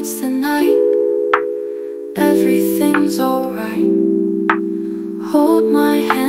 it's the night. Everything's alright. Hold my hand.